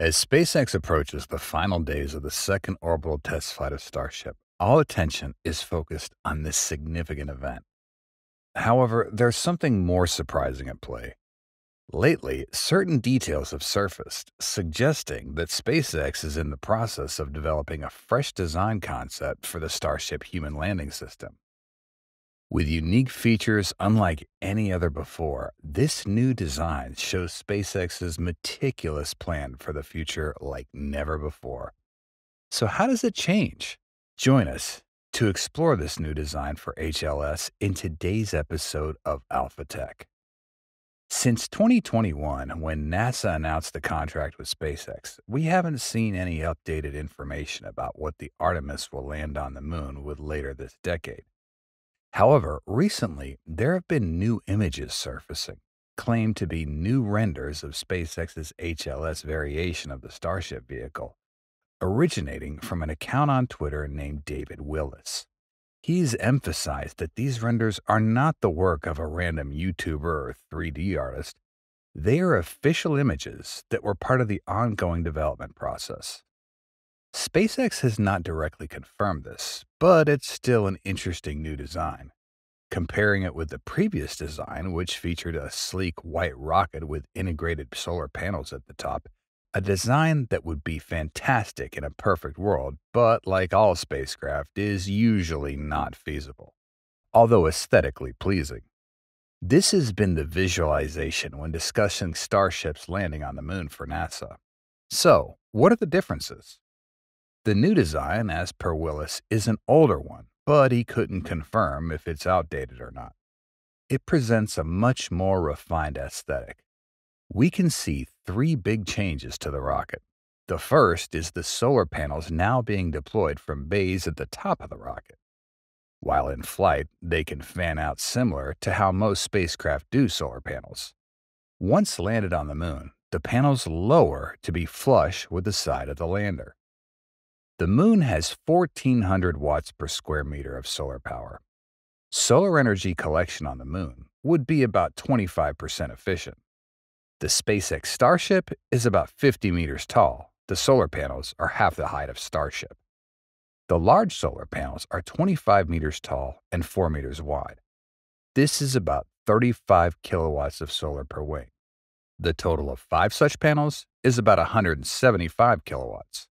As SpaceX approaches the final days of the second orbital test flight of Starship, all attention is focused on this significant event. However, there's something more surprising at play. Lately, certain details have surfaced, suggesting that SpaceX is in the process of developing a fresh design concept for the Starship human landing system. With unique features unlike any other before, this new design shows SpaceX's meticulous plan for the future like never before. So, how does it change? Join us to explore this new design for HLS in today's episode of Alpha Tech. Since 2021, when NASA announced the contract with SpaceX, we haven't seen any updated information about what the Artemis will land on the moon with later this decade. However, recently there have been new images surfacing, claimed to be new renders of SpaceX's HLS variation of the Starship vehicle, originating from an account on Twitter named David Willis. He's emphasized that these renders are not the work of a random YouTuber or 3D artist. They are official images that were part of the ongoing development process. SpaceX has not directly confirmed this, but it's still an interesting new design. Comparing it with the previous design, which featured a sleek white rocket with integrated solar panels at the top, a design that would be fantastic in a perfect world, but like all spacecraft, is usually not feasible, although aesthetically pleasing. This has been the visualization when discussing Starship's landing on the moon for NASA. So, what are the differences? The new design, as per Willis, is an older one, but he couldn't confirm if it's outdated or not. It presents a much more refined aesthetic. We can see three big changes to the rocket. The first is the solar panels now being deployed from bays at the top of the rocket. While in flight, they can fan out similar to how most spacecraft do solar panels. Once landed on the moon, the panels lower to be flush with the side of the lander. The moon has 1400 watts per square meter of solar power. Solar energy collection on the moon would be about 25% efficient. The SpaceX Starship is about 50 meters tall. The solar panels are half the height of Starship. The large solar panels are 25 meters tall and 4 meters wide. This is about 35 kilowatts of solar per wing. The total of five such panels is about 175 kilowatts.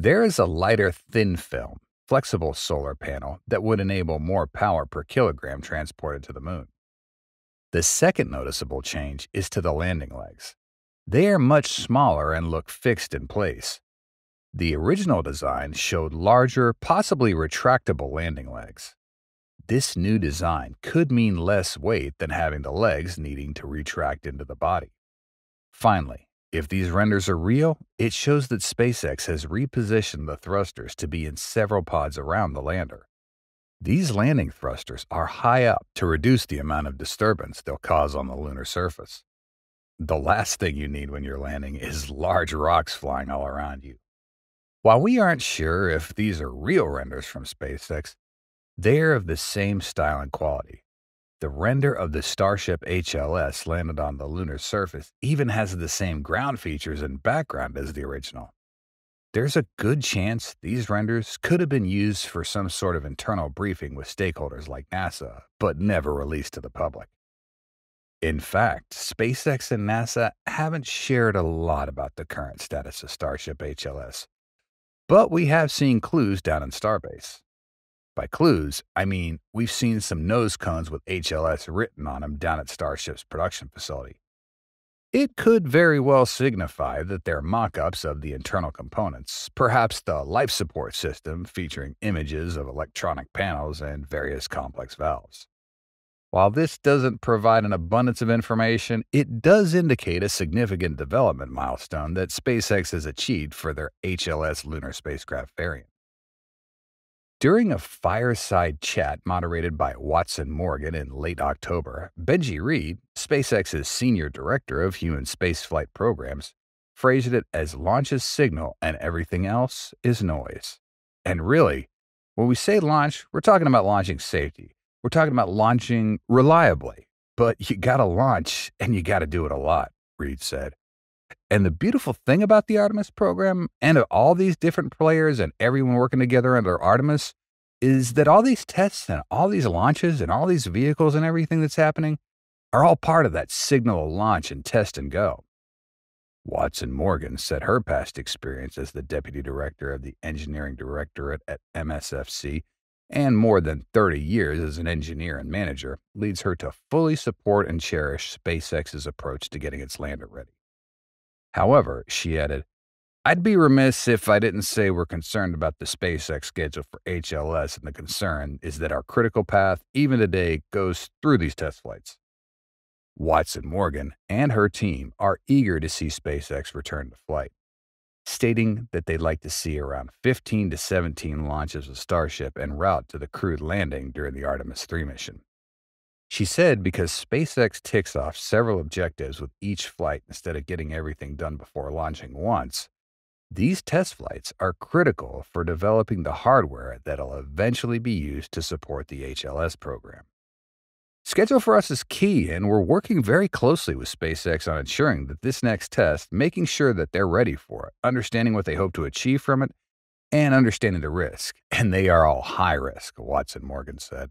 There is a lighter thin film, flexible solar panel that would enable more power per kilogram transported to the moon. The second noticeable change is to the landing legs. They are much smaller and look fixed in place. The original design showed larger, possibly retractable landing legs. This new design could mean less weight than having the legs needing to retract into the body. Finally, if these renders are real, it shows that SpaceX has repositioned the thrusters to be in several pods around the lander. These landing thrusters are high up to reduce the amount of disturbance they'll cause on the lunar surface. The last thing you need when you're landing is large rocks flying all around you. While we aren't sure if these are real renders from SpaceX, they're of the same style and quality. The render of the Starship HLS landed on the lunar surface even has the same ground features and background as the original. There's a good chance these renders could have been used for some sort of internal briefing with stakeholders like NASA, but never released to the public. In fact, SpaceX and NASA haven't shared a lot about the current status of Starship HLS, but we have seen clues down in Starbase. By clues, I mean we've seen some nose cones with HLS written on them down at Starship's production facility. It could very well signify that they're mock ups of the internal components, perhaps the life support system featuring images of electronic panels and various complex valves. While this doesn't provide an abundance of information, it does indicate a significant development milestone that SpaceX has achieved for their HLS lunar spacecraft variant. During a fireside chat moderated by Watson Morgan in late October, Benji Reed, SpaceX's senior director of human spaceflight programs, phrased it as launch is signal and everything else is noise. And really, when we say launch, we're talking about launching safety. We're talking about launching reliably. But you gotta launch and you gotta do it a lot, Reed said. And the beautiful thing about the Artemis program and all these different players and everyone working together under Artemis is that all these tests and all these launches and all these vehicles and everything that's happening are all part of that signal launch and test and go. Watson Morgan said her past experience as the deputy director of the engineering directorate at MSFC and more than 30 years as an engineer and manager leads her to fully support and cherish SpaceX's approach to getting its lander ready. However, she added, I'd be remiss if I didn't say we're concerned about the SpaceX schedule for HLS, and the concern is that our critical path, even today, goes through these test flights. Watson Morgan and her team are eager to see SpaceX return to flight, stating that they'd like to see around 15 to 17 launches of Starship en route to the crewed landing during the Artemis 3 mission. She said because SpaceX ticks off several objectives with each flight instead of getting everything done before launching once, these test flights are critical for developing the hardware that'll eventually be used to support the HLS program. Schedule for us is key, and we're working very closely with SpaceX on ensuring that this next test, making sure that they're ready for it, understanding what they hope to achieve from it, and understanding the risk. And they are all high risk, Watson Morgan said.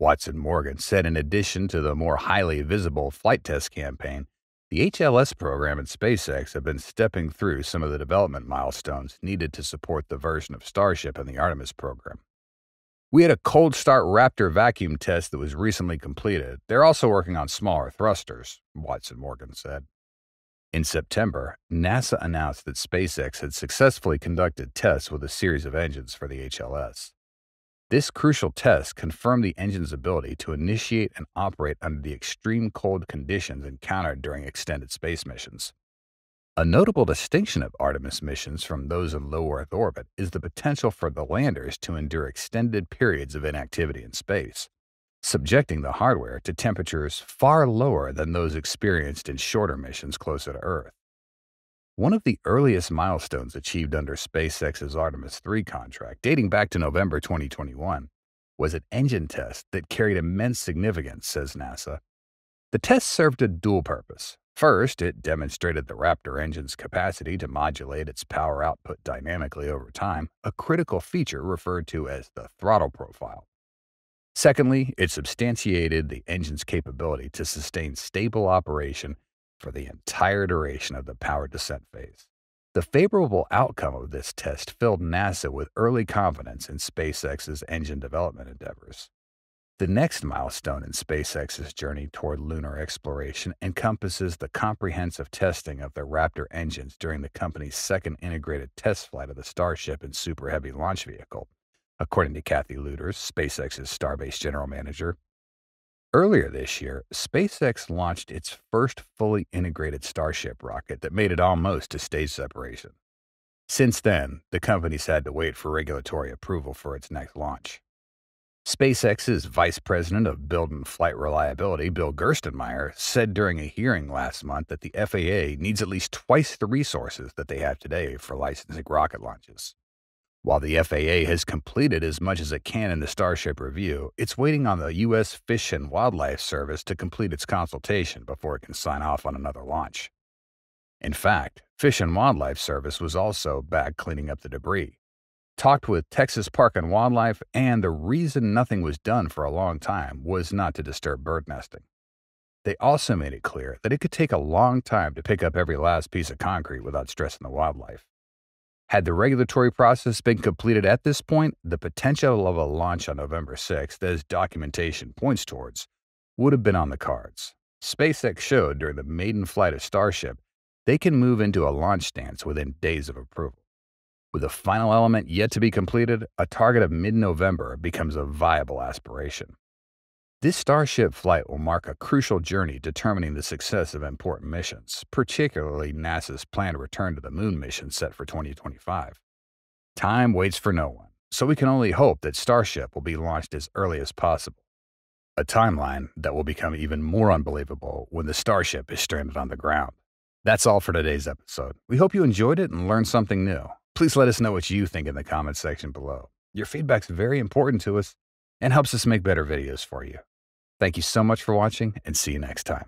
Watson Morgan said, in addition to the more highly visible flight test campaign, the HLS program and SpaceX have been stepping through some of the development milestones needed to support the version of Starship in the Artemis program. We had a cold start Raptor vacuum test that was recently completed. They're also working on smaller thrusters, Watson Morgan said. In September, NASA announced that SpaceX had successfully conducted tests with a series of engines for the HLS. This crucial test confirmed the engine's ability to initiate and operate under the extreme cold conditions encountered during extended space missions. A notable distinction of Artemis missions from those in low Earth orbit is the potential for the landers to endure extended periods of inactivity in space, subjecting the hardware to temperatures far lower than those experienced in shorter missions closer to Earth. One of the earliest milestones achieved under SpaceX's Artemis 3 contract, dating back to November 2021, was an engine test that carried immense significance, says NASA. The test served a dual purpose First, it demonstrated the Raptor engine's capacity to modulate its power output dynamically over time, a critical feature referred to as the throttle profile. Secondly, it substantiated the engine's capability to sustain stable operation for the entire duration of the power descent phase. The favorable outcome of this test filled NASA with early confidence in SpaceX's engine development endeavors. The next milestone in SpaceX's journey toward lunar exploration encompasses the comprehensive testing of the Raptor engines during the company's second integrated test flight of the Starship and Super Heavy launch vehicle, according to Kathy Lueders, SpaceX's Starbase general manager. Earlier this year, SpaceX launched its first fully integrated Starship rocket that made it almost to stage separation. Since then, the company's had to wait for regulatory approval for its next launch. SpaceX's Vice President of Build and Flight Reliability, Bill Gerstenmaier, said during a hearing last month that the FAA needs at least twice the resources that they have today for licensing rocket launches. While the FAA has completed as much as it can in the Starship review, it's waiting on the U.S. Fish and Wildlife Service to complete its consultation before it can sign off on another launch. In fact, Fish and Wildlife Service was also back cleaning up the debris talked with Texas Park and Wildlife, and the reason nothing was done for a long time was not to disturb bird nesting. They also made it clear that it could take a long time to pick up every last piece of concrete without stressing the wildlife. Had the regulatory process been completed at this point, the potential of a launch on November 6th, as documentation points towards, would have been on the cards. SpaceX showed during the maiden flight of Starship they can move into a launch stance within days of approval. With a final element yet to be completed, a target of mid November becomes a viable aspiration. This Starship flight will mark a crucial journey determining the success of important missions, particularly NASA's planned return to the moon mission set for 2025. Time waits for no one, so we can only hope that Starship will be launched as early as possible. A timeline that will become even more unbelievable when the Starship is stranded on the ground. That's all for today's episode. We hope you enjoyed it and learned something new. Please let us know what you think in the comments section below. Your feedback's very important to us and helps us make better videos for you. Thank you so much for watching and see you next time.